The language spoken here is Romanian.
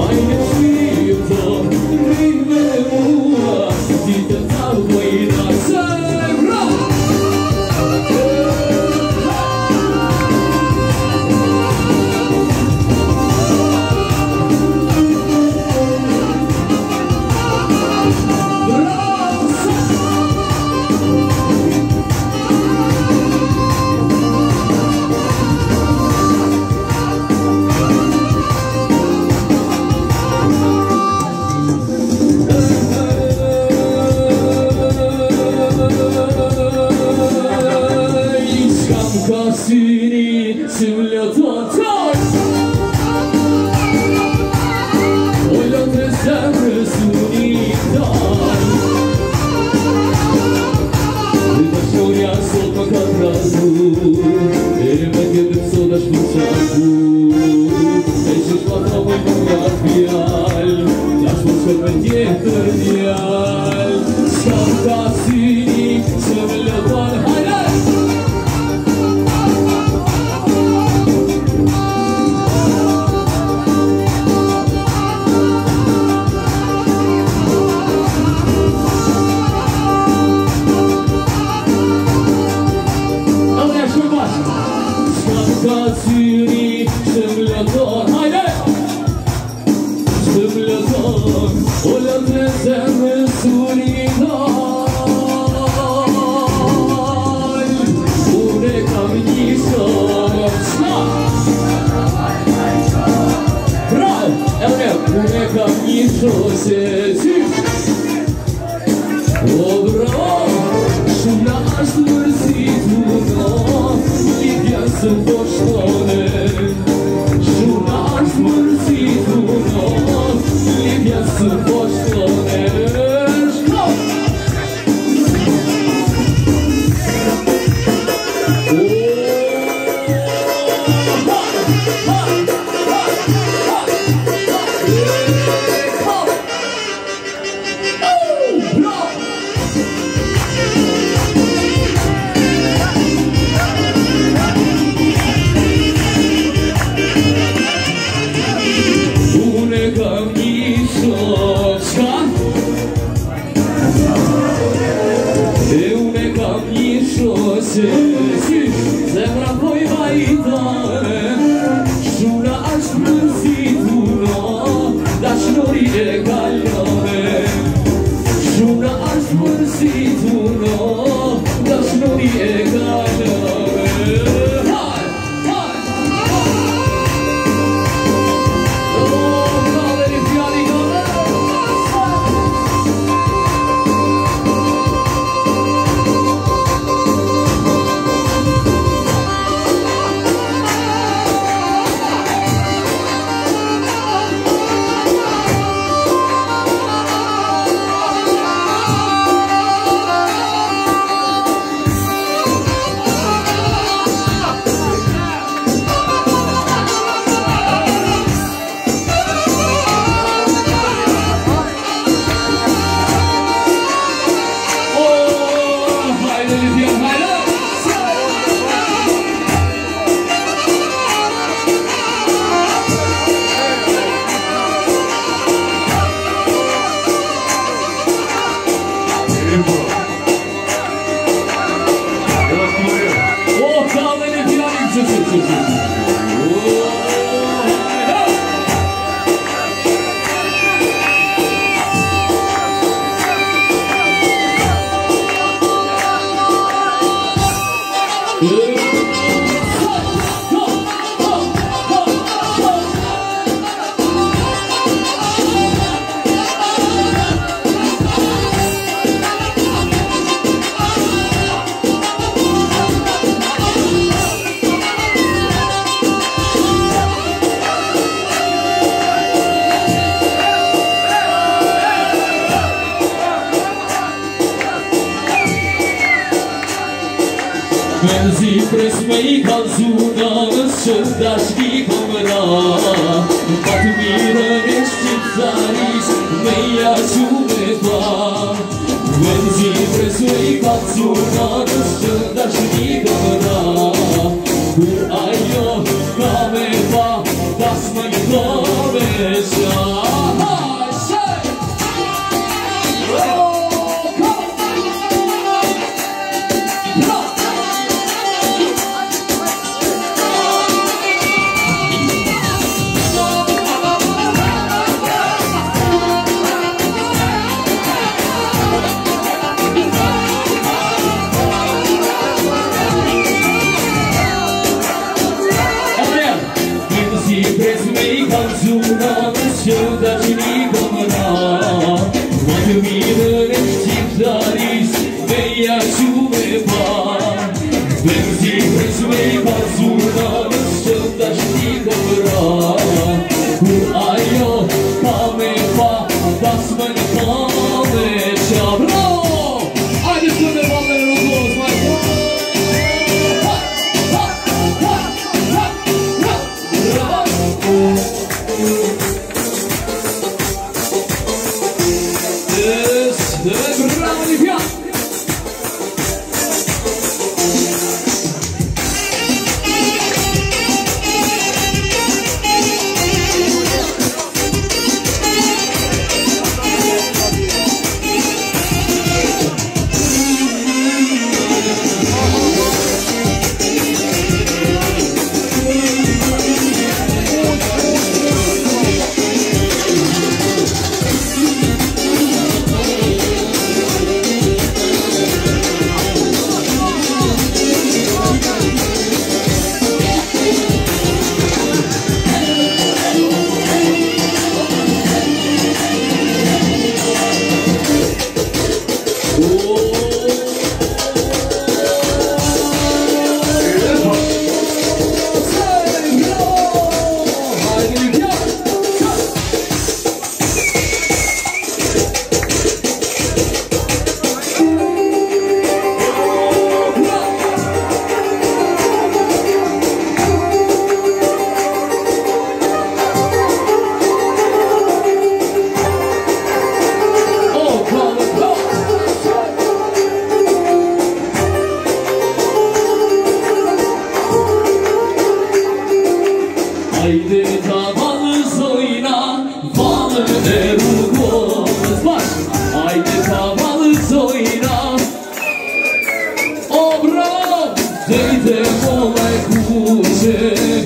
I can feel your bu. Yok mu? Вензи през мои колзуна, сюда шли помна. Под мира речтицарись, моя чумыва. Вензи през мои колзуна, сюда шли помна. Кур айо, камева, пасмань ловеша. Oh. Haydi tavanız oyna Vanır derugumuz var Haydi tavanız oyna. O bravo Zeyde olay kuşe